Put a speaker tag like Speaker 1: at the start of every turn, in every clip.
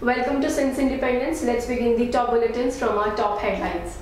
Speaker 1: Welcome to Since Independence. Let's begin the top bulletins from our top headlines.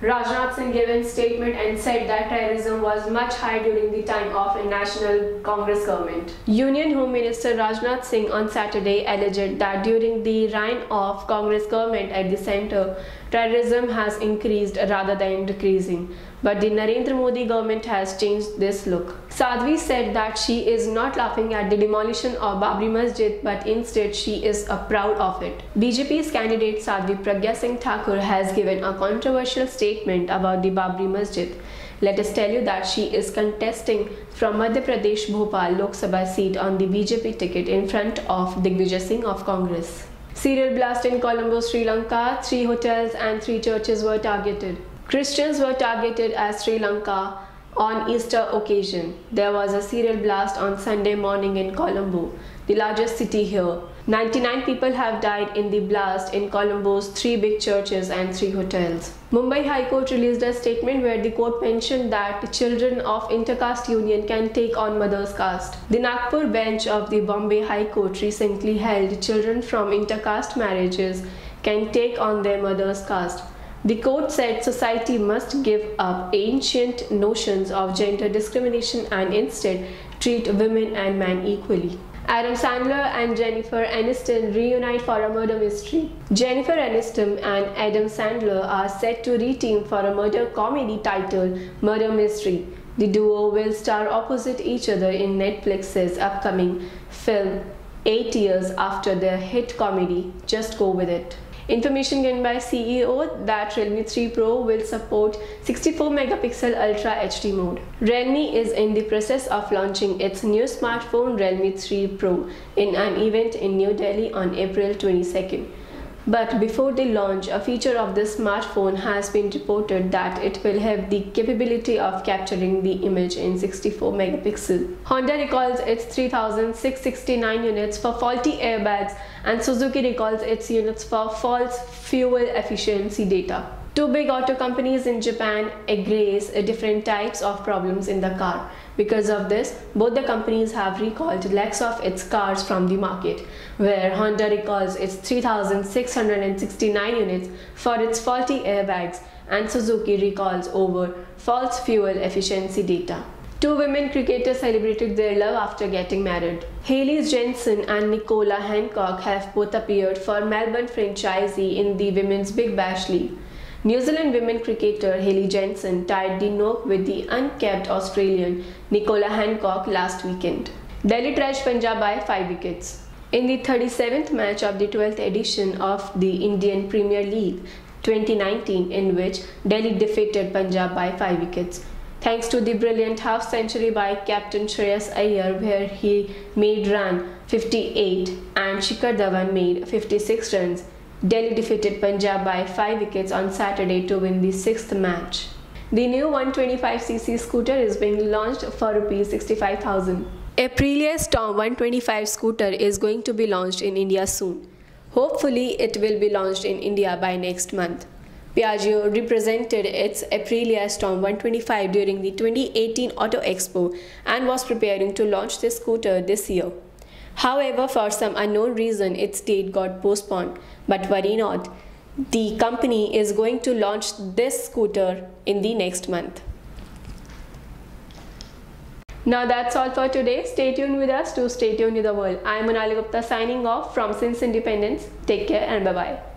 Speaker 1: Rajnath Singh gave a statement and said that terrorism was much higher during the time of a national Congress government. Union Home Minister Rajnath Singh on Saturday alleged that during the reign of Congress government at the center, terrorism has increased rather than decreasing. But the Narendra Modi government has changed this look. Sadhvi said that she is not laughing at the demolition of Babri Masjid but instead she is proud of it. BJP's candidate Sadhvi Pragya Singh Thakur has given a controversial statement about the Babri Masjid. Let us tell you that she is contesting from Madhya Pradesh Bhopal Lok Sabha seat on the BJP ticket in front of Digvijay Singh of Congress. Serial blast in Colombo, Sri Lanka. Three hotels and three churches were targeted. Christians were targeted as Sri Lanka on Easter occasion. There was a serial blast on Sunday morning in Colombo, the largest city here. 99 people have died in the blast in Colombo's three big churches and three hotels. Mumbai High Court released a statement where the court mentioned that children of intercaste union can take on mother's caste. The Nagpur bench of the Bombay High Court recently held children from intercaste marriages can take on their mother's caste. The court said society must give up ancient notions of gender discrimination and instead treat women and men equally. Adam Sandler and Jennifer Aniston reunite for a murder mystery. Jennifer Aniston and Adam Sandler are set to reteam for a murder comedy titled Murder Mystery. The duo will star opposite each other in Netflix's upcoming film 8 years after their hit comedy Just Go With It. Information given by CEO that Realme 3 Pro will support 64 megapixel Ultra HD mode. Realme is in the process of launching its new smartphone Realme 3 Pro in an event in New Delhi on April 22nd. But before the launch, a feature of this smartphone has been reported that it will have the capability of capturing the image in 64 megapixel. Honda recalls its 3669 units for faulty airbags and Suzuki recalls its units for false fuel efficiency data. Two big auto companies in Japan agrees different types of problems in the car. Because of this, both the companies have recalled lakhs of its cars from the market, where Honda recalls its 3,669 units for its faulty airbags and Suzuki recalls over false fuel efficiency data. Two women cricketers celebrated their love after getting married. Hayley Jensen and Nicola Hancock have both appeared for Melbourne franchisee in the Women's Big Bash League. New Zealand women cricketer Hayley Jensen tied the knock with the uncapped Australian Nicola Hancock last weekend. Delhi trashed Punjab by 5 wickets. In the 37th match of the 12th edition of the Indian Premier League 2019 in which Delhi defeated Punjab by 5 wickets, thanks to the brilliant half century by captain Shreyas Iyer where he made run 58 and Shikhar Dhawan made 56 runs. Delhi defeated Punjab by 5 wickets on Saturday to win the 6th match. The new 125cc scooter is being launched for Rs 65,000. Aprilia Storm 125 scooter is going to be launched in India soon. Hopefully, it will be launched in India by next month. Piaggio represented its Aprilia Storm 125 during the 2018 Auto Expo and was preparing to launch this scooter this year. However, for some unknown reason, its date got postponed. But worry not, the company is going to launch this scooter in the next month. Now that's all for today. Stay tuned with us to Stay Tuned with the World. I am Monali Gupta signing off from Since Independence. Take care and bye-bye.